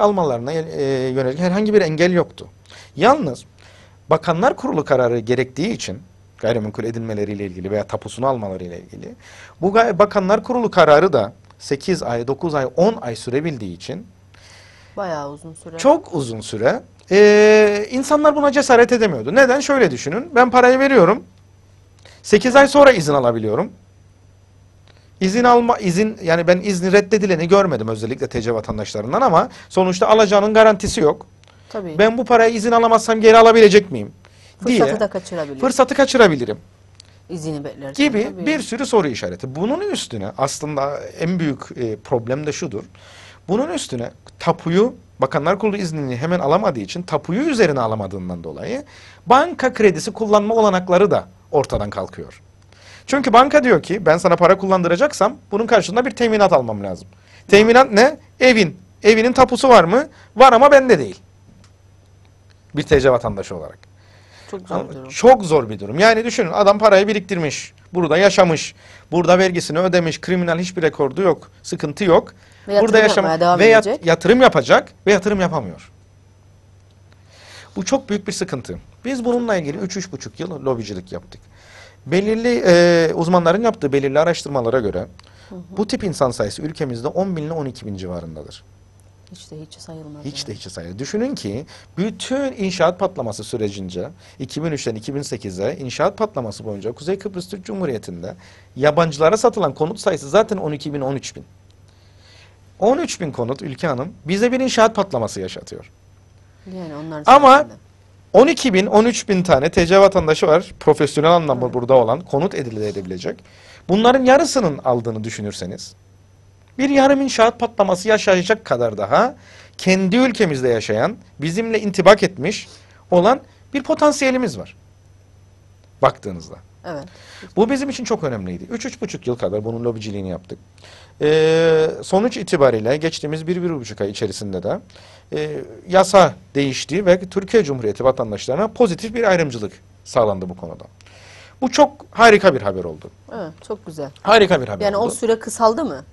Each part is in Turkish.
almalarına e, yönelik herhangi bir engel yoktu. Yalnız Bakanlar Kurulu kararı gerektiği için gayrimenkul edinmeleriyle ilgili veya tapusunu almalarıyla ilgili bu Bakanlar Kurulu kararı da 8 ay, 9 ay, 10 ay sürebildiği için Bayağı uzun süre. çok uzun süre e, insanlar buna cesaret edemiyordu. Neden? Şöyle düşünün. Ben parayı veriyorum. 8 ay sonra izin alabiliyorum. İzin alma izin yani ben izni reddedileni görmedim özellikle TC vatandaşlarından ama sonuçta alacağının garantisi yok. Tabii. Ben bu parayı izin alamazsam geri alabilecek miyim? Fırsatı diye da kaçırabilir. fırsatı kaçırabilirim İzini beklerken. gibi tabii. bir sürü soru işareti. Bunun üstüne aslında en büyük e, problem de şudur. Bunun üstüne tapuyu Bakanlar Kurulu iznini hemen alamadığı için tapuyu üzerine alamadığından dolayı banka kredisi kullanma olanakları da ortadan kalkıyor. Çünkü banka diyor ki ben sana para kullandıracaksam bunun karşılığında bir teminat almam lazım. Teminat ne? Evin. Evinin tapusu var mı? Var ama bende değil. Bir TC vatandaşı olarak. Çok zor bir durum. Çok zor bir durum. Yani düşünün adam parayı biriktirmiş. Burada yaşamış. Burada vergisini ödemiş. Kriminal hiçbir rekordu yok. Sıkıntı yok. Ve burada yaşam ve yat- yatırım yapacak ve yatırım yapamıyor. Bu çok büyük bir sıkıntı. Biz bununla ilgili 3-3,5 yıl lobicilik yaptık. Belirli e, uzmanların yaptığı belirli araştırmalara göre bu tip insan sayısı ülkemizde 10 bin ile 12 bin civarındadır. Hiç de hiç sayılmaz. Hiç de yani. hiç sayılır. Düşünün ki bütün inşaat patlaması sürecince 2003'ten 2008'e inşaat patlaması boyunca Kuzey Kıbrıs Türk Cumhuriyeti'nde yabancılara satılan konut sayısı zaten 12 bin 13 bin. 13 bin konut Ülke Hanım bize bir inşaat patlaması yaşatıyor. Yani onlar Ama-. 12 bin 13 bin tane TC vatandaşı var profesyonel anlamda burada olan konut edile edebilecek. Bunların yarısının aldığını düşünürseniz bir yarım inşaat patlaması yaşayacak kadar daha kendi ülkemizde yaşayan bizimle intibak etmiş olan bir potansiyelimiz var. Baktığınızda. Evet. Bu bizim için çok önemliydi. 3-3,5 yıl kadar bunun lobiciliğini yaptık. Ee, sonuç itibariyle geçtiğimiz 1-1,5 ay içerisinde de e, yasa değişti ve Türkiye Cumhuriyeti vatandaşlarına pozitif bir ayrımcılık sağlandı bu konuda. Bu çok harika bir haber oldu. Evet. Çok güzel. Harika bir haber Yani oldu. o süre kısaldı mı?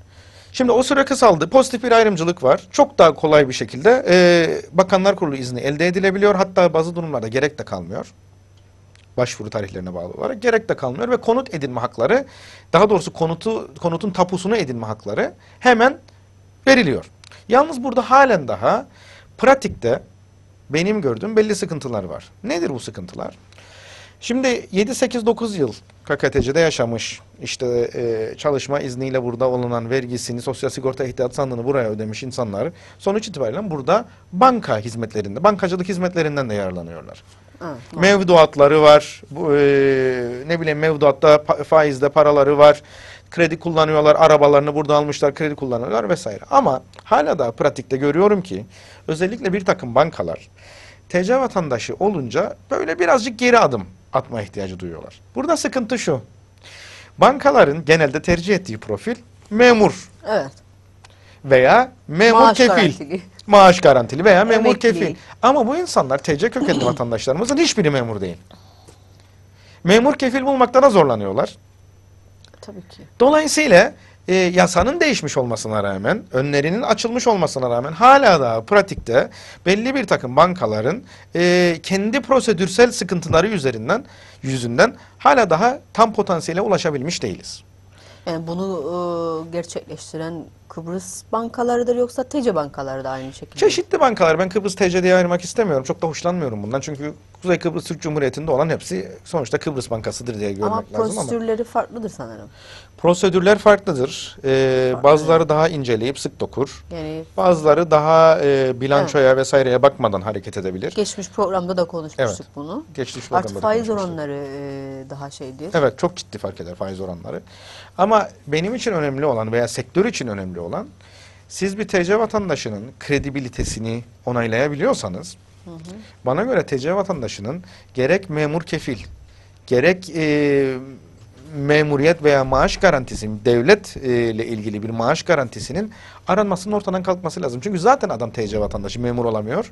Şimdi o süre kısaldı. Pozitif bir ayrımcılık var. Çok daha kolay bir şekilde e, Bakanlar Kurulu izni elde edilebiliyor. Hatta bazı durumlarda gerek de kalmıyor. Başvuru tarihlerine bağlı olarak gerek de kalmıyor ve konut edinme hakları, daha doğrusu konutu konutun tapusunu edinme hakları hemen veriliyor. Yalnız burada halen daha pratikte benim gördüğüm belli sıkıntılar var. Nedir bu sıkıntılar? Şimdi 7 8 9 yıl KKTC'de yaşamış, işte e, çalışma izniyle burada olunan vergisini, sosyal sigorta ihtiyat sandığını buraya ödemiş insanlar sonuç itibariyle burada banka hizmetlerinde, bankacılık hizmetlerinden de yararlanıyorlar. Evet. Mevduatları var, bu, e, ne bileyim mevduatta faizde paraları var, kredi kullanıyorlar, arabalarını burada almışlar, kredi kullanıyorlar vesaire. Ama hala da pratikte görüyorum ki özellikle bir takım bankalar TC vatandaşı olunca böyle birazcık geri adım atma ihtiyacı duyuyorlar. Burada sıkıntı şu. Bankaların genelde tercih ettiği profil memur Evet. Veya memur Maaş kefil. garantili. Maaş garantili veya memur Emekli. kefil. Ama bu insanlar TC kökenli vatandaşlarımızın hiçbiri memur değil. Memur kefil bulmakta da zorlanıyorlar. Tabii ki. Dolayısıyla e, yasanın değişmiş olmasına rağmen, önlerinin açılmış olmasına rağmen hala da pratikte belli bir takım bankaların e, kendi prosedürsel sıkıntıları üzerinden yüzünden hala daha tam potansiyele ulaşabilmiş değiliz. Yani bunu e, gerçekleştiren Kıbrıs bankalarıdır yoksa TC bankaları da aynı şekilde. Çeşitli bankalar ben Kıbrıs TC diye ayırmak istemiyorum. Çok da hoşlanmıyorum bundan. Çünkü Kuzey Kıbrıs Türk Cumhuriyeti'nde olan hepsi sonuçta Kıbrıs Bankası'dır diye görmek Ama lazım ama. prosedürleri farklıdır sanırım. Prosedürler farklıdır. Ee, Farklı. bazıları daha inceleyip sık dokur. Yani Bazıları daha e, bilançoya vesaireye bakmadan hareket edebilir. geçmiş programda da konuşmuştuk Evet. bunu. Geçmiş Artık programda da faiz oranları e, daha şeydir. Evet çok ciddi fark eder faiz oranları. Ama benim için önemli olan veya sektör için önemli olan siz bir TC vatandaşının kredibilitesini onaylayabiliyorsanız bana göre TC vatandaşının gerek memur kefil gerek e, memuriyet veya maaş garantisi devlet e, ilgili bir maaş garantisinin aranmasının ortadan kalkması lazım. Çünkü zaten adam TC vatandaşı memur olamıyor.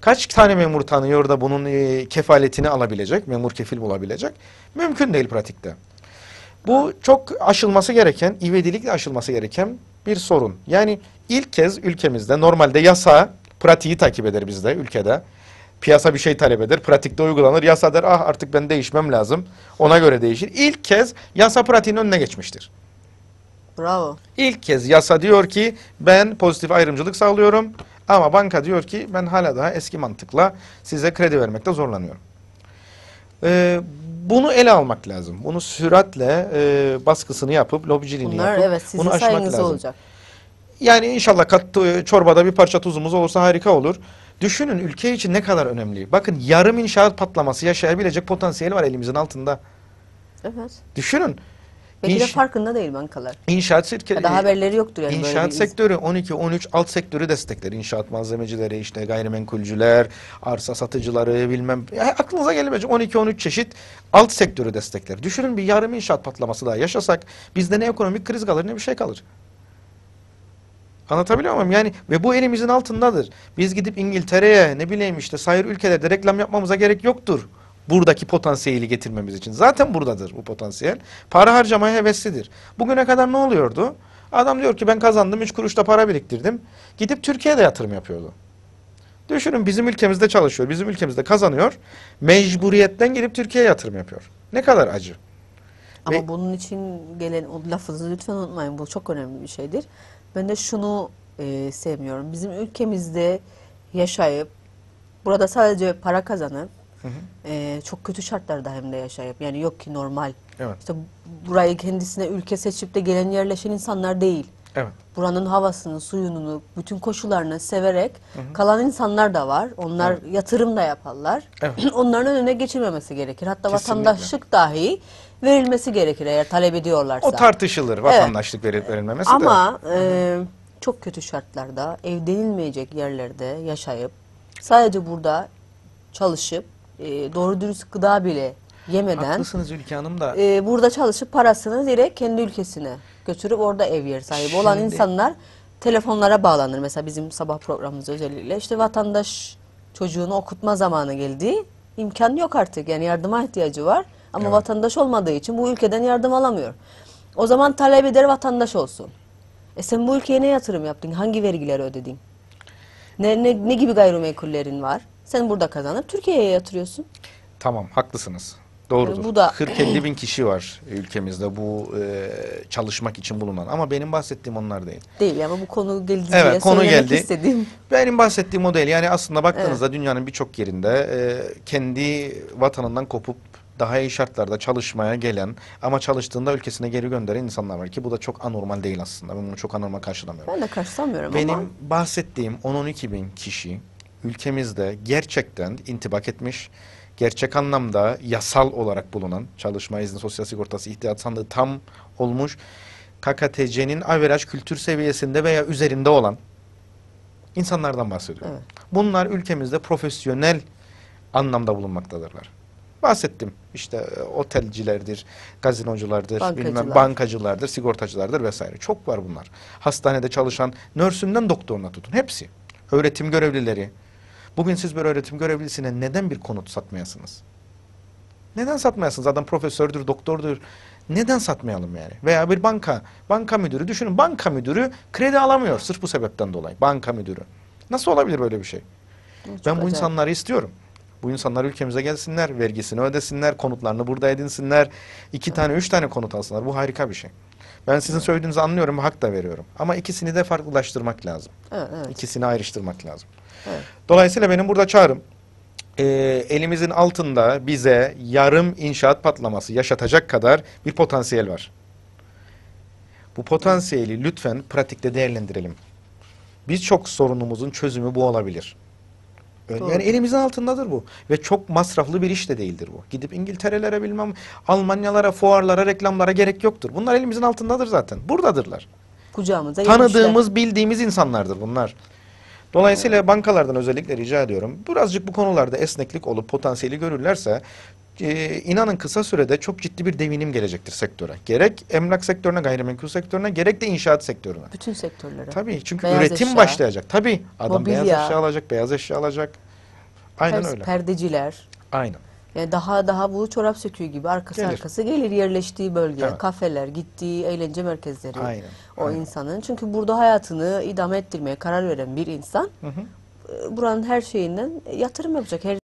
Kaç tane memur tanıyor da bunun e, kefaletini alabilecek, memur kefil bulabilecek? Mümkün değil pratikte. Bu çok aşılması gereken, ivedilikle aşılması gereken bir sorun. Yani İlk kez ülkemizde normalde yasa pratiği takip eder bizde ülkede. Piyasa bir şey talep eder, pratikte uygulanır. Yasa der ah artık ben değişmem lazım. Ona göre değişir. İlk kez yasa pratiğin önüne geçmiştir. Bravo. İlk kez yasa diyor ki ben pozitif ayrımcılık sağlıyorum ama banka diyor ki ben hala daha eski mantıkla size kredi vermekte zorlanıyorum. Ee, bunu ele almak lazım. Bunu süratle e, baskısını yapıp lobiciliğini Bunlar yapıp evet bunu sizin aşmak sayenizde lazım. olacak. Yani inşallah kat, e, çorbada bir parça tuzumuz olursa harika olur. Düşünün ülke için ne kadar önemli. Bakın yarım inşaat patlaması yaşayabilecek potansiyel var elimizin altında. Evet. Düşünün. Belki de farkında değil bankalar. İnşaat şirketi Ya da haberleri yoktur yani böyle İnşaat bir iz. sektörü 12 13 alt sektörü destekler. İnşaat malzemecileri, işte gayrimenkulcüler, arsa satıcıları bilmem ya aklınıza gelebilecek 12 13 çeşit alt sektörü destekler. Düşünün bir yarım inşaat patlaması daha yaşasak bizde ne ekonomik kriz kalır ne bir şey kalır. Anlatabiliyor muyum? Yani ve bu elimizin altındadır. Biz gidip İngiltere'ye ne bileyim işte sayır ülkelerde reklam yapmamıza gerek yoktur. Buradaki potansiyeli getirmemiz için. Zaten buradadır bu potansiyel. Para harcamaya heveslidir. Bugüne kadar ne oluyordu? Adam diyor ki ben kazandım 3 kuruşta para biriktirdim. Gidip Türkiye'de yatırım yapıyordu. Düşünün bizim ülkemizde çalışıyor. Bizim ülkemizde kazanıyor. Mecburiyetten gelip Türkiye'ye yatırım yapıyor. Ne kadar acı. Ama Ve- bunun için gelen o lafınızı lütfen unutmayın. Bu çok önemli bir şeydir. Ben de şunu e, sevmiyorum. Bizim ülkemizde yaşayıp burada sadece para kazanıp Hı hı. e, çok kötü şartlarda hem de yaşayıp yani yok ki normal. Evet. İşte burayı kendisine ülke seçip de gelen yerleşen insanlar değil. Evet. Buranın havasını, suyunu, bütün koşullarını severek kalan insanlar da var. Onlar yatırım da yaparlar. Evet. Onların önüne geçilmemesi gerekir. Hatta Kesinlikle. vatandaşlık dahi verilmesi gerekir eğer talep ediyorlarsa. O tartışılır vatandaşlık verip verilmemesi de. Ama e, çok kötü şartlarda, ev denilmeyecek yerlerde yaşayıp sadece burada çalışıp e, doğru dürüst gıda bile yemeden Haklısınız Ülke Hanım da. e, burada çalışıp parasını direkt kendi ülkesine götürüp orada ev yer sahibi olan Şimdi- insanlar telefonlara bağlanır. Mesela bizim sabah programımızda özellikle işte vatandaş çocuğunu okutma zamanı geldi. İmkan yok artık yani yardıma ihtiyacı var ama Evet. vatandaş olmadığı için bu ülkeden yardım alamıyor. O zaman talep eder vatandaş olsun. E sen bu ülkeye ne yatırım yaptın? Hangi vergileri ödedin? Ne, ne, ne gibi gayrimenkullerin var? Sen burada kazanıp Türkiye'ye yatırıyorsun. Tamam haklısınız. Doğrudur. Bu da- 40-50 bin kişi var ülkemizde bu e, çalışmak için bulunan. Ama benim bahsettiğim onlar değil. Değil ama bu konu geldi Evet, diye konu geldi. istedim. Benim bahsettiğim o değil. Yani aslında baktığınızda dünyanın birçok yerinde e, kendi vatanından kopup daha iyi şartlarda çalışmaya gelen ama çalıştığında ülkesine geri gönderen insanlar var ki bu da çok anormal değil aslında. Ben bunu çok anormal karşılamıyorum. Ben de karşılamıyorum Benim ama bahsettiğim 10-12 bin kişi ülkemizde gerçekten intibak etmiş, gerçek anlamda yasal olarak bulunan çalışma izni, sosyal sigortası, ihtiyaç sandığı tam olmuş, KKTC'nin averaj kültür seviyesinde veya üzerinde olan insanlardan bahsediyorum. Evet. Bunlar ülkemizde profesyonel anlamda bulunmaktadırlar. Bahsettim. İşte e, otelcilerdir, gazinoculardır, Bankacılar. bilmem bankacılardır, sigortacılardır vesaire. Çok var bunlar. Hastanede çalışan nörsünden doktoruna tutun. Hepsi. Öğretim görevlileri. Bugün siz bir öğretim görevlisine neden bir konut satmayasınız? Neden satmayasınız? Adam profesördür, doktordur. Neden satmayalım yani? Veya bir banka, banka müdürü düşünün. Banka müdürü kredi alamıyor sırf bu sebepten dolayı. Banka müdürü. Nasıl olabilir böyle bir şey? Çok Ben bu acayip. insanları istiyorum. Bu insanlar ülkemize gelsinler, vergisini ödesinler, konutlarını burada edinsinler. iki tane, üç tane konut alsınlar. Bu harika bir şey. Ben sizin söylediğinizi anlıyorum, hak da veriyorum. Ama ikisini de farklılaştırmak lazım. Evet. İkisini ayrıştırmak lazım. Evet. Dolayısıyla benim burada çağrım, e, elimizin altında bize yarım inşaat patlaması yaşatacak kadar bir potansiyel var. Bu potansiyeli lütfen pratikte değerlendirelim. Birçok sorunumuzun çözümü bu olabilir. Doğru. Yani elimizin altındadır bu. Ve çok masraflı bir iş de değildir bu. Gidip İngiltere'lere bilmem Almanyalara, fuarlara, reklamlara gerek yoktur. Bunlar elimizin altındadır zaten. Buradadırlar. Kucağımıza yemişler. Tanıdığımız, bildiğimiz insanlardır bunlar. Dolayısıyla bankalardan özellikle rica ediyorum. Birazcık bu konularda esneklik olup potansiyeli görürlerse e, inanın kısa sürede çok ciddi bir devinim gelecektir sektöre. Gerek emlak sektörüne, gayrimenkul sektörüne, gerek de inşaat sektörüne. Bütün sektörlere. Tabii çünkü Beyaz üretim eşya, başlayacak. Tabii adam beyaz mobilya. eşya alacak, beyaz eşya alacak. Aynen per- öyle. Perdeciler. Aynen. Yani daha daha bu çorap söküğü gibi arkası Gelir. arkası gelir yerleştiği bölge, Evet. kafeler, gittiği eğlence merkezleri. Aynen, O aynen. insanın çünkü burada hayatını idame ettirmeye karar veren bir insan Hı hı. e, buranın her şeyinden yatırım yapacak. Her